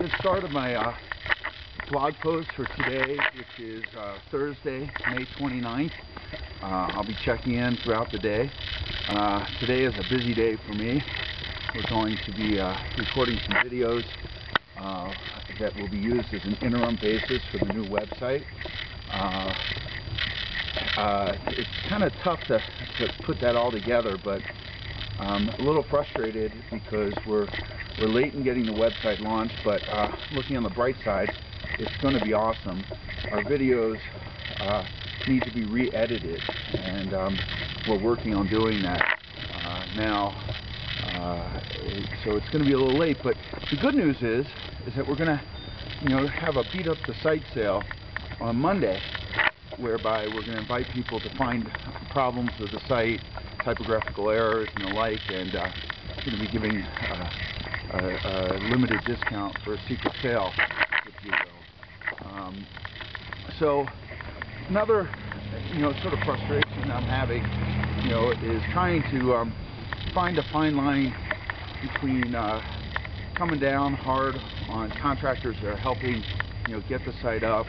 the start of my uh, blog post for today, which is uh, Thursday, May 29th. Uh, I'll be checking in throughout the day. Uh, today is a busy day for me. We're going to be uh, recording some videos uh, that will be used as an interim basis for the new website. It's kind of tough to, to put that all together, but I'm a little frustrated because we're we're late in getting the website launched, but uh, looking on the bright side, it's going to be awesome. Our videos uh, need to be re-edited, and um, we're working on doing that uh, now. Uh, so it's going to be a little late, but the good news is, is that we're going to, you know, have a beat up the site sale on Monday, whereby we're going to invite people to find problems with the site, typographical errors and the like, and uh, going to be giving uh, a, a, limited discount for a secret sale, if you will. Um, so another, you know, sort of frustration I'm having, you know, is trying to um, find a fine line between uh, coming down hard on contractors that are helping, you know, get the site up,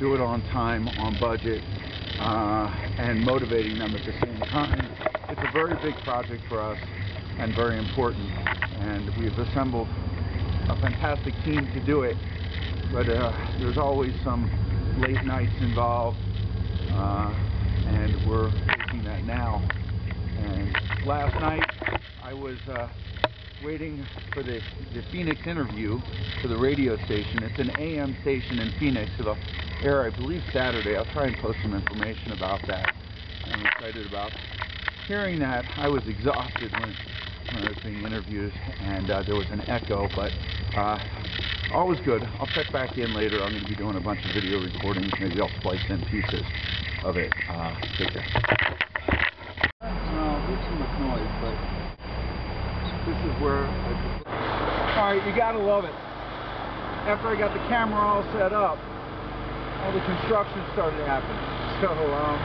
do it on time, on budget, uh, and motivating them at the same time. It's a very big project for us and very important. And we've assembled a fantastic team to do it but uh, there's always some late nights involved uh, and we're facing that now. And last night I was uh, waiting for the, the Phoenix interview for the radio station. It's an AM station in Phoenix. It'll air I believe Saturday. I'll try and post some information about that. I'm excited about hearing that. I was exhausted when when I was being interviewed, and uh, there was an echo, but uh, all was good. I'll check back in later. I'm going to be doing a bunch of video recordings. Maybe I'll splice in pieces of it. Uh, take care. Uh, too much noise, but this is where All right, you got to love it. After I got the camera all set up, all the construction started happening. So um,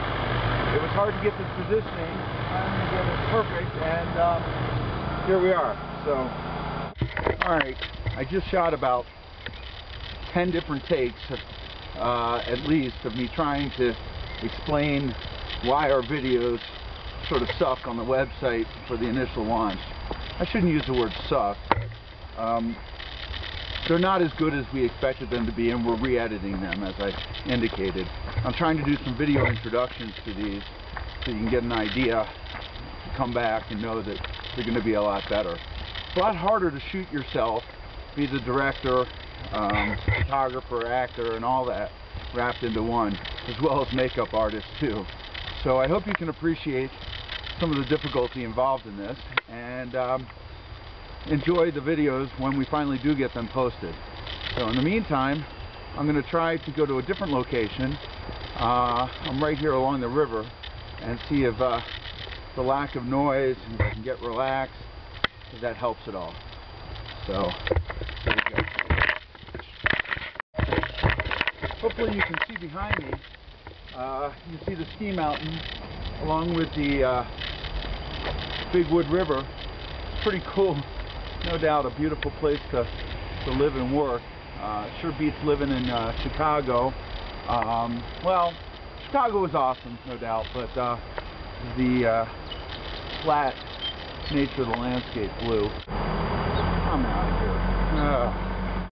it was hard to get the positioning, and get it perfect, and um, here we are. So, all right, I just shot about 10 different takes, uh, at least, of me trying to explain why our videos sort of suck on the website for the initial launch. I shouldn't use the word suck. Um, they're not as good as we expected them to be, and we're re-editing them, as I indicated. I'm trying to do some video introductions to these so you can get an idea to come back and know that they're going to be a lot better. It's a lot harder to shoot yourself, be the director, um, photographer, actor, and all that wrapped into one, as well as makeup artist too. So I hope you can appreciate some of the difficulty involved in this and um, enjoy the videos when we finally do get them posted. So in the meantime, I'm going to try to go to a different location. Uh, I'm right here along the river and see if uh, the lack of noise and I can get relaxed, because that helps at all. So. Hopefully you can see behind me, uh, you see the ski mountain along with the uh, Big Wood River. Pretty cool, no doubt a beautiful place to, to live and work. Uh, sure beats living in uh, Chicago. Um, well, Chicago was awesome, no doubt, but uh, the uh, flat nature of the landscape blew. I'm out of here. Ugh.